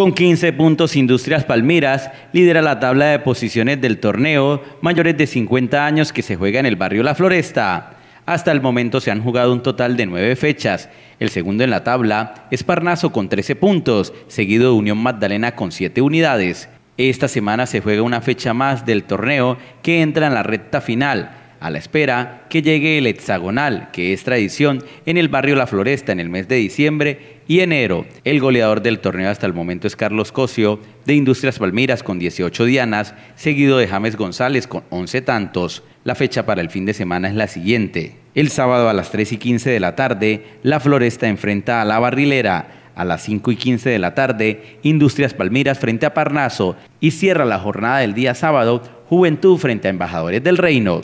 Con 15 puntos, Industrias Palmiras lidera la tabla de posiciones del torneo mayores de 50 años que se juega en el barrio La Floresta. Hasta el momento se han jugado un total de nueve fechas. El segundo en la tabla es Parnaso con 13 puntos, seguido de Unión Magdalena con 7 unidades. Esta semana se juega una fecha más del torneo que entra en la recta final a la espera que llegue el hexagonal, que es tradición en el barrio La Floresta en el mes de diciembre y enero. El goleador del torneo hasta el momento es Carlos Cosio, de Industrias Palmiras con 18 dianas, seguido de James González con 11 tantos. La fecha para el fin de semana es la siguiente. El sábado a las 3 y 15 de la tarde, La Floresta enfrenta a La Barrilera. A las 5 y 15 de la tarde, Industrias Palmiras frente a Parnaso y cierra la jornada del día sábado, Juventud frente a Embajadores del Reino.